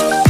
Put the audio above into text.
Bye.